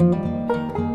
Música